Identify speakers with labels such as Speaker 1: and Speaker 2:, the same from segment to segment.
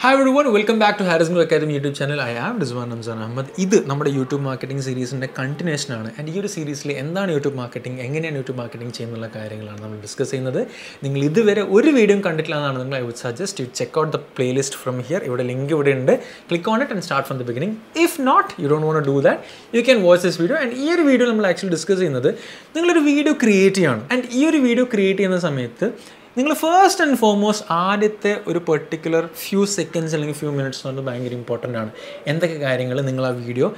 Speaker 1: Hi everyone welcome back to Haris academy YouTube channel I am Rizwan Ramzan Ahmed ഇത് നമ്മുടെ YouTube marketing സീരീസിന്റെ continuation ആണ്. And ഈ ഒരു സീരീസിൽ എന്താണ് യൂട്യൂബ് മാർക്കറ്റിംഗ് എങ്ങനെയാണ് യൂട്യൂബ് മാർക്കറ്റിംഗ് ചെയ്യുന്നുള്ള കാര്യങ്ങളാണ് നമ്മൾ ഡിസ്കസ് ചെയ്യുന്നത്. നിങ്ങൾ ഇതുവരെ ഒരു വീഡിയോ കണ്ടിട്ടില്ല എന്നാണ് നിങ്ങൾ I would suggest you check out the playlist from here ഇവിടെ ലിങ്ക് ഇവിടെ ഉണ്ട്. Click on it and start from the beginning if not you don't want do that you can watch this video and ഈ ഒരു video നമ്മൾ actually discuss ചെയ്യുന്നത് നിങ്ങളൊരു video create ചെയ്യണം. And ഈ ഒരു വീഡിയോ ക്രിയേറ്റ് ചെയ്യുന്ന സമയത്ത് നിങ്ങൾ ഫസ്റ്റ് ആൻഡ് ഫോർമോസ്റ്റ് ആദ്യത്തെ ഒരു പെർട്ടിക്കുലർ ഫ്യൂ സെക്കൻഡ്സ് അല്ലെങ്കിൽ ഫ്യൂ മിനിറ്റ്സ് എന്ന് പറഞ്ഞാൽ ഭയങ്കര ഇമ്പോർട്ടന്റ് ആണ്. എന്തൊക്കെ കാര്യങ്ങൾ നിങ്ങൾ ആ വീഡിയോ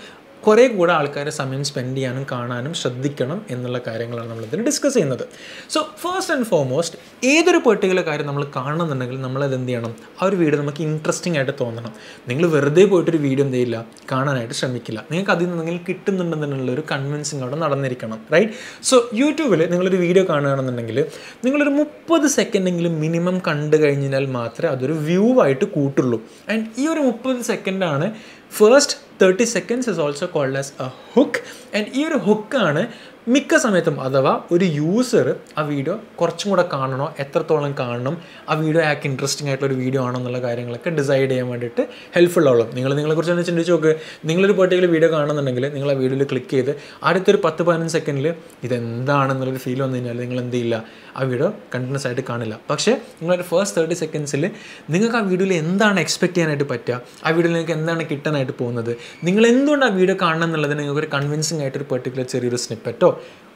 Speaker 1: കുറേ കൂടെ ആൾക്കാരെ സമയം സ്പെൻഡ് ചെയ്യാനും കാണാനും ശ്രദ്ധിക്കണം എന്നുള്ള കാര്യങ്ങളാണ് നമ്മളിതിൽ ഡിസ്കസ് ചെയ്യുന്നത്. സോ ഫസ്റ്റ് ആൻഡ് ഫോർമോസ്റ്റ് ഏതൊരു പെർട്ടിക്കുലർ കാര്യം നമ്മൾ കാണണമെന്നുണ്ടെങ്കിൽ നമ്മളത് എന്ത് ചെയ്യണം? ആ ഒരു വീഡിയോ നമുക്ക് ഇൻട്രസ്റ്റിംഗ് ആയിട്ട് തോന്നണം. നിങ്ങൾ വെറുതെ പോയിട്ടൊരു വീഡിയോ എന്ത് ചെയ്യില്ല? കാണാനായിട്ട് ശ്രമിക്കില്ല. നിങ്ങൾക്ക് അതിൽ നിന്നെങ്കിലും കിട്ടുന്നുണ്ടെന്നുള്ള ഒരു കൺവിൻസിങ് അവിടെ നടന്നിരിക്കണം റൈറ്റ് സോ യൂട്യൂബിൽ നിങ്ങളൊരു വീഡിയോ കാണുകയാണെന്നുണ്ടെങ്കിൽ നിങ്ങളൊരു മുപ്പത് സെക്കൻഡെങ്കിലും മിനിമം കണ്ടു കഴിഞ്ഞാൽ മാത്രമേ അതൊരു വ്യൂ ആയിട്ട് കൂട്ടുള്ളൂ. ആൻഡ് ഈ ഒരു മുപ്പത് സെക്കൻഡാണ് first thirty seconds is also called as a hook and ഈ ഒരു ഹുക്കാണ് മിക്ക സമയത്തും അഥവാ ഒരു യൂസർ ആ വീഡിയോ കുറച്ചും കൂടെ കാണണോ എത്രത്തോളം കാണണം ആ വീഡിയോ ആക്ക് ഇൻട്രസ്റ്റിംഗ് ആയിട്ടുള്ള ഒരു വീഡിയോ ആണോ എന്നുള്ള കാര്യങ്ങളൊക്കെ ഡിസൈഡ് ചെയ്യാൻ വേണ്ടിയിട്ട് ഹെൽപ്ഫുൾ ആവുള്ളൂ. നിങ്ങൾ നിങ്ങളെക്കുറിച്ച് തന്നെ ചിന്തിച്ച് നോക്ക്. നിങ്ങളൊരു പെർട്ടിക്കുലർ വീഡിയോ കാണുന്നുണ്ടെങ്കിൽ നിങ്ങൾ ആ വീഡിയോയിൽ ക്ലിക്ക് ചെയ്ത് അടുത്തൊരു പത്ത് പതിനഞ്ച് സെക്കൻഡിൽ ഇതെന്താണെന്നുള്ളൊരു ഫീൽ വന്നു കഴിഞ്ഞാൽ നിങ്ങൾ എന്ത് ചെയ്യില്ല ആ വീഡിയോ കണ്ടിന്യൂസ് ആയിട്ട് കാണില്ല. പക്ഷേ നിങ്ങളൊരു ഫസ്റ്റ് തേർട്ടി സെക്കൻഡ്സിൽ നിങ്ങൾക്ക് ആ വീഡിയോയിൽ എന്താണ് എക്സ്പെക്ട് ചെയ്യാനായിട്ട് പറ്റുക ആ വീഡിയോയിൽ നിങ്ങൾക്ക് എന്താണ് കിട്ടാനായിട്ട് പോകുന്നത് നിങ്ങൾ എന്തുകൊണ്ട് ആ വീഡിയോ കാണണം എന്നുള്ളത് നിങ്ങൾക്ക് ഒരു കൺവിൻസിംഗ് ആയിട്ട് ഒരു പെർട്ടിക്കുലർ ചെറിയൊരു സ്നിപ്പറ്റോ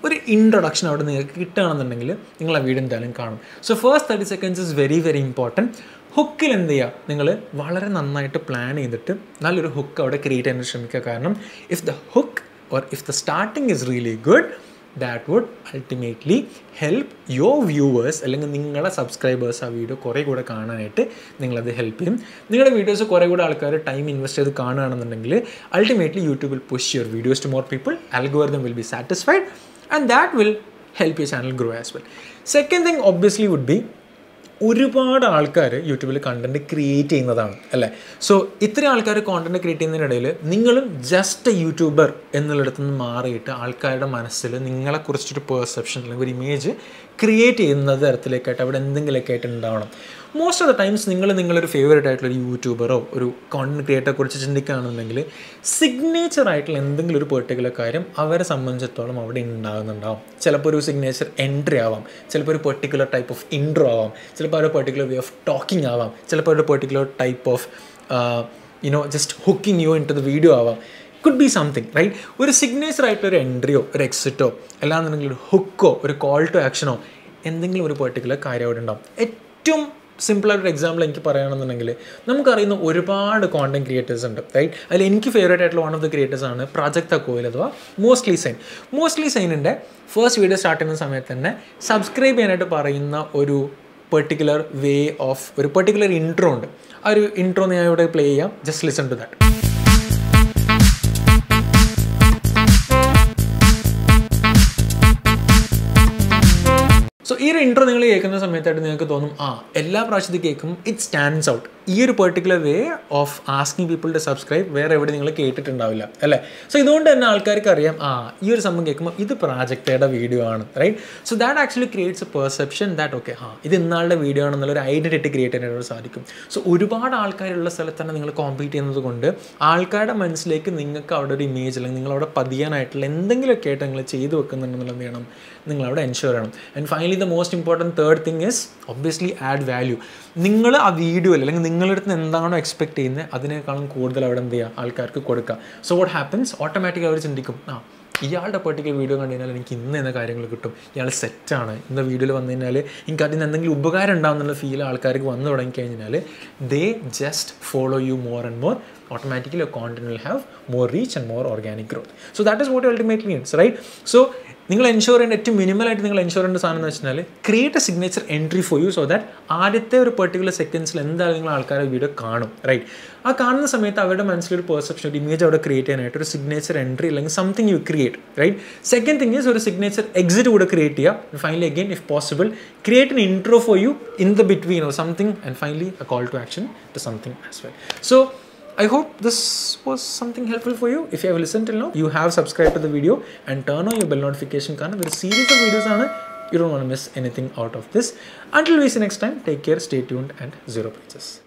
Speaker 1: ഒരു ഇൻട്രൊഡക്ഷൻ അവിടെ നിങ്ങൾക്ക് കിട്ടുകയാണെന്നുണ്ടെങ്കിൽ നിങ്ങൾ ആ വീഡിയോ എന്തായാലും കാണും. So first thirty seconds is very very important ഹുക്കിൽ എന്ത് ചെയ്യുക? നിങ്ങൾ വളരെ നന്നായിട്ട് പ്ലാൻ ചെയ്തിട്ട് നല്ലൊരു ഹുക്ക് അവിടെ ക്രിയേറ്റ് ചെയ്യാൻ ശ്രമിക്കുക. കാരണം if the hook or if the starting is really good that would ultimately help your viewers അല്ലെങ്കിൽ നിങ്ങളെ സബ്സ്ക്രൈബേഴ്സ് ആ വീഡിയോ കുറേ കൂടെ കാണാനായിട്ട് നിങ്ങളത് ഹെൽപ്പ് ചെയ്യും. നിങ്ങളുടെ വീഡിയോസ് കുറേ കൂടെ ആൾക്കാർ ടൈം ഇൻവെസ്റ്റ് ചെയ്ത് കാണുകയാണെന്നുണ്ടെങ്കിൽ അൾട്ടിമേറ്റ്ലി യൂട്യൂബിൽ push your videos to more people algorithm will be satisfied and that will help you channel grow as well second thing obviously would be ഒരുപാട് ആൾക്കാർ യൂട്യൂബിൽ കണ്ടന്റ് ക്രിയേറ്റ് ചെയ്യുന്നതാണ് അല്ലേ? സോ ഇത്ര ആൾക്കാർ കോണ്ടന്റ് ക്രിയേറ്റ് ചെയ്യുന്നതിനിടയിൽ നിങ്ങളും ജസ്റ്റ് യൂട്യൂബർ എന്നുള്ളിടത്ത് നിന്ന് മാറിയിട്ട് ആൾക്കാരുടെ മനസ്സിൽ നിങ്ങളെക്കുറിച്ചൊരു പെർസെപ്ഷൻ അല്ലെങ്കിൽ ഒരു ഇമേജ് ക്രിയേറ്റ് ചെയ്യുന്ന തരത്തിലേക്കായിട്ട് അവിടെ എന്തെങ്കിലുമൊക്കെ ആയിട്ട് ഉണ്ടാവണം. മോസ്റ്റ് ഓഫ് ദ ടൈംസ് നിങ്ങൾ നിങ്ങളൊരു ഫേവറേറ്റ് ആയിട്ടുള്ള ഒരു യൂട്യൂബറോ ഒരു കോണ്ടന്റ് ക്രിയേറ്ററെ കുറിച്ച് ചിന്തിക്കുകയാണെന്നുണ്ടെങ്കിൽ സിഗ്നേച്ചർ ആയിട്ടുള്ള എന്തെങ്കിലും ഒരു പെർട്ടിക്കുലർ കാര്യം അവരെ സംബന്ധിച്ചിടത്തോളം അവിടെ ഉണ്ടാകുന്നുണ്ടാവും. ചിലപ്പോൾ ഒരു സിഗ്നേച്ചർ എൻട്രി ആവാം. ചിലപ്പോൾ ഒരു പെർട്ടിക്കുലർ ടൈപ്പ് ഓഫ് ഇൻട്രോ ആവാം. ചിലപ്പോൾ ഒരു പെർട്ടിക്കുലർ വേ ഓഫ് ടോക്കിംഗ് ആവാം. ചിലപ്പോൾ ഒരു particular type of you know just hooking you in to the video ആവാം. കുഡ് ബി സംതിങ് റൈറ്റ് ഒരു സിഗ്നേച്ചർ ആയിട്ടുള്ള ഒരു എൻട്രിയോ ഒരു എക്സിറ്റോ അല്ലാന്നുണ്ടെങ്കിൽ ഒരു ഹുക്കോ ഒരു കോൾ ടു ആക്ഷനോ എന്തെങ്കിലും ഒരു പെർട്ടിക്കുലർ കാര്യം അവിടെ ഉണ്ടാവും. ഏറ്റവും സിമ്പിളായിട്ടൊരു എക്സാമ്പിൾ എനിക്ക് പറയുകയാണെന്നുണ്ടെങ്കിൽ നമുക്കറിയുന്ന ഒരുപാട് കോണ്ടന്റ് ക്രിയേറ്റേഴ്സ് ഉണ്ട് റൈറ്റ് അതിൽ എനിക്ക് ഫേവറേറ്റ് ആയിട്ടുള്ള വൺ ഓഫ് ദ ക്രിയേറ്റേഴ്സ് ആണ് പ്രാജക്ത കോയിൽ അഥവാ മോസ്റ്റ്ലി സൈൻ മോസ്റ്റ്ലി സൈനിന്റെ ഫസ്റ്റ് വീഡിയോ സ്റ്റാർട്ട് ചെയ്യുന്ന സമയത്ത് തന്നെ സബ്സ്ക്രൈബ് ചെയ്യാനായിട്ട് പറയുന്ന ഒരു പെർട്ടിക്കുലർ വേ ഓഫ് ഒരു പെർട്ടിക്കുലർ ഇൻട്രോ ഉണ്ട്. ആ ഒരു ഇൻട്രോ ഞാൻ ഇവിടെ പ്ലേ ചെയ്യാം. ജസ്റ്റ് ലിസൺ ടു ദാറ്റ് ഈ ഒരു ഇൻട്രോ നിങ്ങൾ കേൾക്കുന്ന സമയത്തായിട്ട് നിങ്ങൾക്ക് തോന്നും ആ എല്ലാ പ്രാവശ്യത്തിൽ കേൾക്കും ഇറ്റ് സ്റ്റാൻഡ്സ് ഔട്ട് ഈ ഒരു particular way of asking people to subscribe വേറെ എവിടെ നിങ്ങൾ കേട്ടിട്ടുണ്ടാവില്ല അല്ലേ? സോ ഇതുകൊണ്ട് തന്നെ ആൾക്കാർക്ക് അറിയാം ആ ഈ ഒരു സംഭവം കേൾക്കുമ്പോൾ ഇത് പ്രാജക്റ്റയുടെ വീഡിയോ ആണ് right so that actually creates a perception that okay ആ ഇത് ഇന്നാളുടെ വീഡിയോ ആണെന്നുള്ള ഒരു ഐഡന്റിറ്റി ക്രിയേറ്റ് ചെയ്യാനായിട്ട് സാധിക്കും. സോ ഒരുപാട് ആൾക്കാരുള്ള സ്ഥലത്ത് തന്നെ നിങ്ങൾ കോമ്പീറ്റ് ചെയ്യുന്നത് കൊണ്ട് ആൾക്കാരുടെ മനസ്സിലേക്ക് നിങ്ങൾക്ക് അവിടെ ഒരു ഇമേജ് അല്ലെങ്കിൽ നിങ്ങൾ അവിടെ പതിയാനായിട്ടുള്ള എന്തെങ്കിലുമൊക്കെ ആയിട്ട് നിങ്ങൾ ചെയ്തു വെക്കുന്നുണ്ടെന്നുള്ളത് വേണം. നിങ്ങൾ അവിടെ എൻഷുർ ചെയ്യണം. And finally the most important third thing is obviously add value നിങ്ങൾ ആ വീഡിയോയിൽ അല്ലെങ്കിൽ നിങ്ങളുടെ അടുത്ത് എന്താണോ എക്സ്പെക്ട് ചെയ്യുന്നത് അതിനേക്കാളും കൂടുതൽ അവിടെ എന്ത് ചെയ്യുക? ആൾക്കാർക്ക് കൊടുക്കുക. സോ വാട്ട് ഹാപ്പൻസ് ഓട്ടോമാറ്റിക്കലി അവർ ചിന്തിക്കും. ആ ഇയാളുടെ പെർട്ടിക്കുലർ വീഡിയോ കണ്ടു കഴിഞ്ഞാൽ എനിക്ക് ഇന്ന് എന്ന കാര്യങ്ങൾ കിട്ടും. ഇയാൾ സെറ്റാണ് ഇന്ന വീഡിയോയിൽ വന്നു കഴിഞ്ഞാൽ എനിക്ക് അതിന് എന്തെങ്കിലും ഉപകാരം ഉണ്ടാകുന്നുള്ള ഫീൽ ആൾക്കാർക്ക് വന്നു തുടങ്ങി കഴിഞ്ഞാൽ they just follow you more and more automatically content will have more reach and more organic growth so that is what it means right? So നിങ്ങൾ എൻഷുർ ചെയ്യേണ്ട ഏറ്റവും മിനിമലായിട്ട് നിങ്ങൾ എൻഷുർ ചെയ്യേണ്ട സാധനം എന്ന് വെച്ചാൽ create a signature entry for you so that ആദ്യത്തെ ഒരു പെർട്ടിക്കുലർ സെക്കൻഡ്സിൽ എന്തായാലും നിങ്ങൾ ആൾക്കാരെ വീഡിയോ കാണും റൈറ്റ് ആ കാണുന്ന സമയത്ത് അവരുടെ മനസ്സിലൊരു പെർസെപ്ഷൻ ഒരു ഇമേജ് അവിടെ ക്രിയേറ്റ് ചെയ്യാനായിട്ട് ഒരു സിഗ്നേച്ചർ എൻട്രി അല്ലെങ്കിൽ something you create right second thing is ഒരു സിഗ്നേച്ചർ എക്സിറ്റ് കൂടെ ക്രിയേറ്റ് ചെയ്യുക. Finally again if possible create an intro for you in the between or something and finally a call to action to something as well so I hope this was something helpful for you. If you have listened till now, you have subscribed to the video and turn on your bell notification because there's a series of videos on it. You don't want to miss anything out of this. Until we see next time, take care, stay tuned and zero preaches.